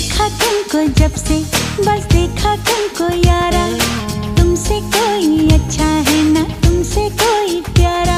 देखा तुमको जब से, बस देखा तुमको यारा। तुमसे कोई अच्छा है ना, तुमसे कोई प्यारा।